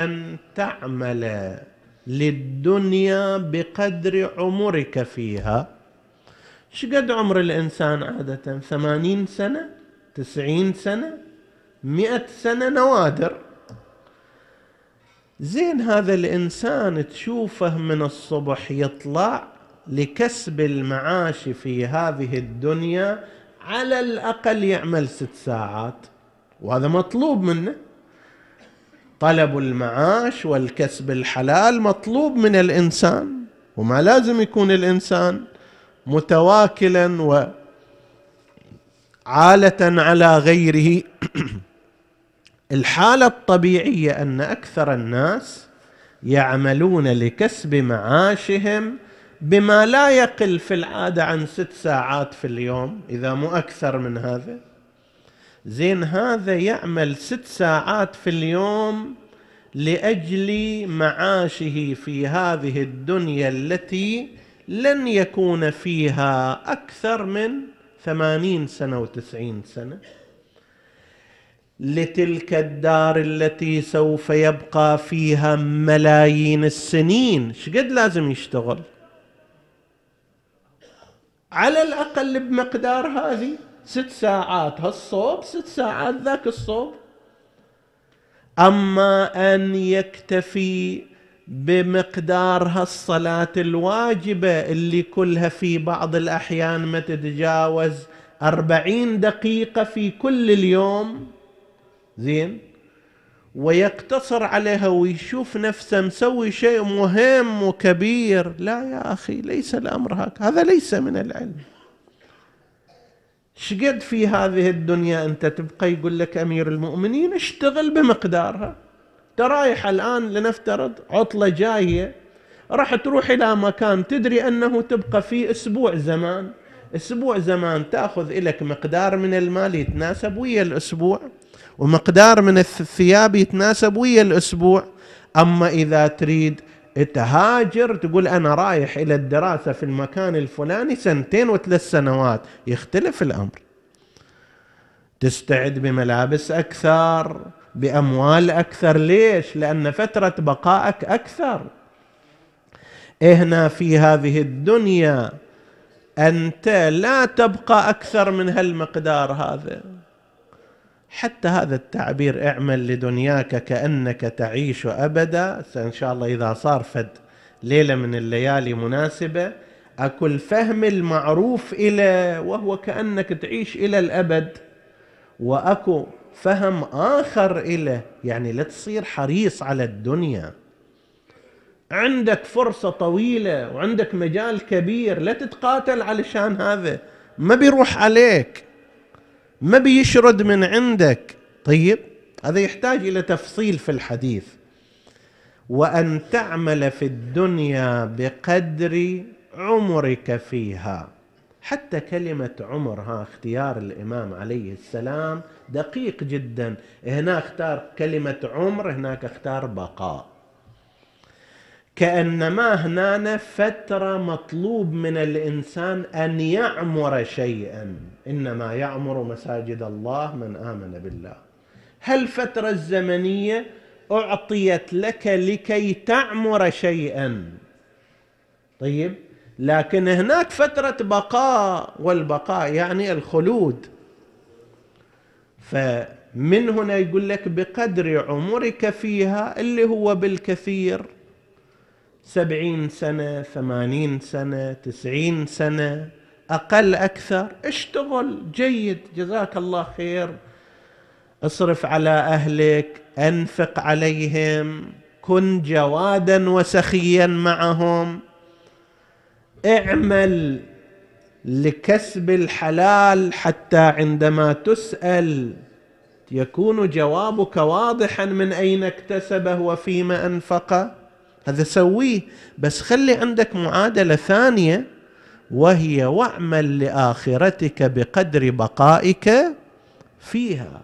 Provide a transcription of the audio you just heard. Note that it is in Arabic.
أن تعمل للدنيا بقدر عمرك فيها. شقد عمر الإنسان عادة؟ ثمانين سنة تسعين سنة مئة سنة نوادر. زين هذا الإنسان تشوفه من الصبح يطلع لكسب المعاش في هذه الدنيا على الأقل يعمل ست ساعات وهذا مطلوب منه. طلب المعاش والكسب الحلال مطلوب من الإنسان وما لازم يكون الإنسان متواكلا وعاله على غيره. الحالة الطبيعية أن أكثر الناس يعملون لكسب معاشهم بما لا يقل في العادة عن ست ساعات في اليوم إذا مو أكثر من هذا. زين هذا يعمل ست ساعات في اليوم لأجل معاشه في هذه الدنيا التي لن يكون فيها أكثر من ثمانين سنة وتسعين سنة. لتلك الدار التي سوف يبقى فيها ملايين السنين شقد لازم يشتغل؟ على الأقل بمقدار هذه. ست ساعات هالصوب ست ساعات ذاك الصوب. أما أن يكتفي بمقدار هالصلاة الواجبة اللي كلها في بعض الأحيان ما تتجاوز أربعين دقيقة في كل اليوم زين ويقتصر عليها ويشوف نفسه مسوي شيء مهم وكبير لا يا أخي ليس الأمر هكذا هذا ليس من العلم. شقد في هذه الدنيا أنت تبقى يقول لك أمير المؤمنين اشتغل بمقدارها. ترايح الآن لنفترض عطلة جاية راح تروح إلى مكان تدري أنه تبقى فيه أسبوع زمان. أسبوع زمان تأخذ لك مقدار من المال يتناسب ويا الأسبوع ومقدار من الثياب يتناسب ويا الأسبوع. أما إذا تريد تهاجر تقول أنا رايح إلى الدراسة في المكان الفلاني سنتين وثلاث سنوات. يختلف الأمر. تستعد بملابس أكثر بأموال أكثر. ليش؟ لأن فترة بقائك أكثر. هنا في هذه الدنيا أنت لا تبقى أكثر من هالمقدار هذا. حتى هذا التعبير اعمل لدنياك كأنك تعيش أبدا. إن شاء الله إذا صار فد ليلة من الليالي مناسبة أكو الفهم المعروف إلى وهو كأنك تعيش إلى الأبد وأكو فهم آخر إلى يعني لا تصير حريص على الدنيا. عندك فرصة طويلة وعندك مجال كبير لا تتقاتل علشان هذا. ما بيروح عليك. ما بيشرد من عندك. طيب هذا يحتاج إلى تفصيل في الحديث. وأن تعمل في الدنيا بقدر عمرك فيها. حتى كلمة عمر ها اختيار الإمام عليه السلام دقيق جدا. هنا اختار كلمة عمر هناك اختار بقاء. كأنما هنا فترة مطلوب من الإنسان أن يعمر شيئا. إنما يعمر مساجد الله من آمن بالله. هالفتره الزمنية أعطيت لك لكي تعمر شيئا؟ طيب لكن هناك فترة بقاء والبقاء يعني الخلود. فمن هنا يقول لك بقدر عمرك فيها اللي هو بالكثير. سبعين سنة ثمانين سنة تسعين سنة أقل أكثر. اشتغل جيد. جزاك الله خير. اصرف على أهلك. أنفق عليهم. كن جوادا وسخيا معهم. اعمل لكسب الحلال حتى عندما تسأل يكون جوابك واضحا من أين اكتسبه وفيما أنفقه. هذا سويه. بس خلي عندك معادلة ثانية وهي واعمل لآخرتك بقدر بقائك فيها.